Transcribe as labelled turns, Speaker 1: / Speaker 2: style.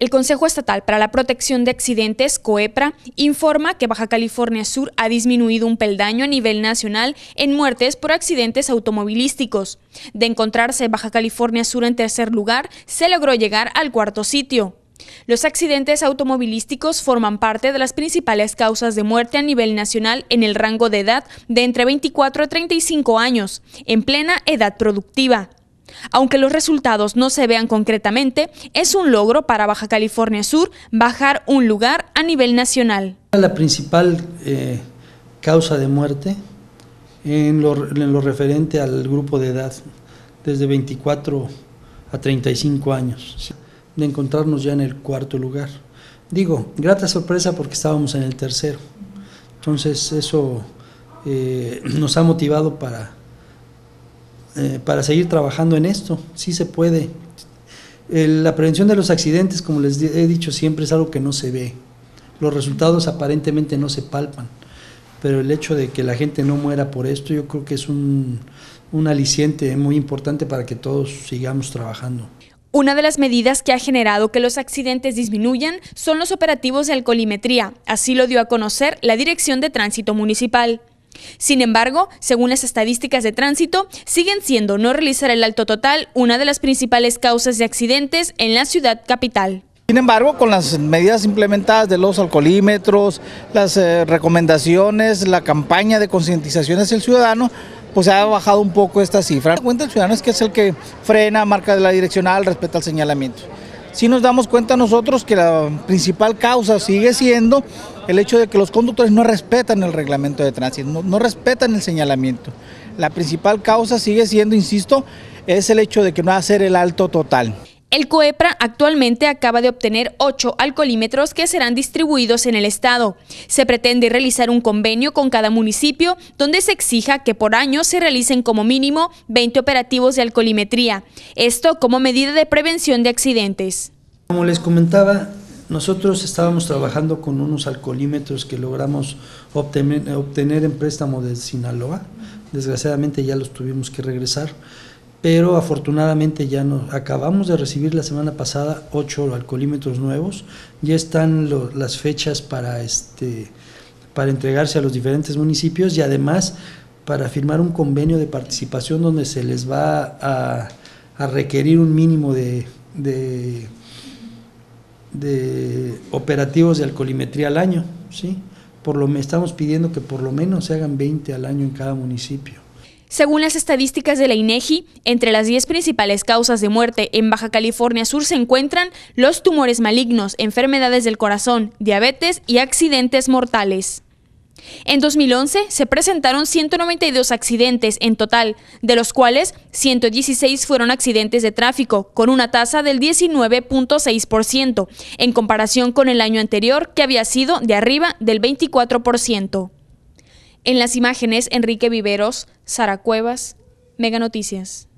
Speaker 1: El Consejo Estatal para la Protección de Accidentes, COEPRA, informa que Baja California Sur ha disminuido un peldaño a nivel nacional en muertes por accidentes automovilísticos. De encontrarse Baja California Sur en tercer lugar, se logró llegar al cuarto sitio. Los accidentes automovilísticos forman parte de las principales causas de muerte a nivel nacional en el rango de edad de entre 24 a 35 años, en plena edad productiva. Aunque los resultados no se vean concretamente, es un logro para Baja California Sur bajar un lugar a nivel nacional.
Speaker 2: La principal eh, causa de muerte en lo, en lo, referente al grupo de edad, desde 24 a 35 años, de encontrarnos ya en el cuarto lugar. Digo, grata sorpresa porque estábamos en el tercero. Entonces eso eh, nos ha motivado para eh, para seguir trabajando en esto. Sí se puede. la prevención de los accidentes, como les he dicho siempre, es algo que no se ve. Los resultados aparentemente no se palpan, pero el hecho de que la gente no muera por esto, yo creo que es un, un aliciente muy importante para que todos sigamos trabajando.
Speaker 1: Una de las medidas que ha generado que los accidentes disminuyan son los operativos de alcoholimetría, así lo dio a conocer la Dirección de Tránsito Municipal. Sin embargo, según las estadísticas de tránsito, siguen siendo no realizar el alto total una de las principales causas de accidentes en la ciudad capital.
Speaker 3: Sin embargo, con las medidas implementadas de los alcoholímetros, las eh, recomendaciones, la campaña de concientización hacia el ciudadano, pues ha bajado un poco esta cifra. La cuenta del ciudadano es que es el que frena, marca de la direccional, respeta el señalamiento sí nos damos cuenta nosotros que la principal causa sigue siendo el hecho de que los conductores no respetan el reglamento de tránsito, no, respetan el señalamiento. La principal causa sigue siendo, insisto, es el hecho de que no hacer el alto total.
Speaker 1: El COEPRA actualmente acaba de obtener ocho alcoholímetros que serán distribuidos en el estado. Se pretende realizar un convenio con cada municipio donde se exija que por año se realicen como mínimo 20 operativos de alcoholimetría. Esto como medida de prevención de accidentes.
Speaker 2: Como les comentaba, nosotros estábamos trabajando con unos alcoholímetros que logramos obtener, obtener en préstamo de Sinaloa. Desgraciadamente ya los tuvimos que regresar pero afortunadamente ya nos acabamos de recibir la semana pasada ocho alcoholímetros nuevos, ya están las fechas para, este, para entregarse a los diferentes municipios y además para firmar un convenio de participación donde se les va a, requerir un mínimo de, de, operativos de alcoholimetría al año, ¿sí? Por lo estamos pidiendo que por lo menos se hagan 20 al año en cada municipio.
Speaker 1: Según las estadísticas de la INEGI, entre las 10 principales causas de muerte en Baja California Sur se encuentran los tumores malignos, enfermedades del corazón, diabetes y accidentes mortales. En 2011 se presentaron 192 accidentes en total, de los cuales 116 fueron accidentes de tráfico, con una tasa del 19.6%, en comparación con el año anterior, que había sido de arriba del 24%. En las imágenes, Enrique Viveros, Sara Cuevas, Mega Noticias.